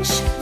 much.